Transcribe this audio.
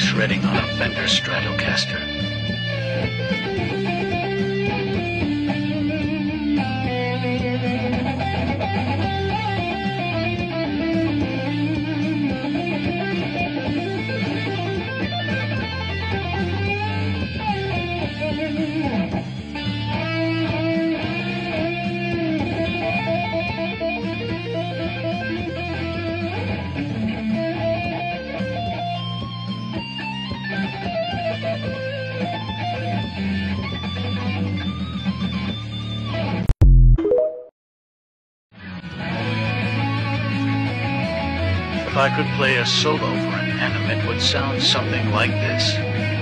shredding on a Fender Stratocaster. I could play a solo for an anime, it would sound something like this.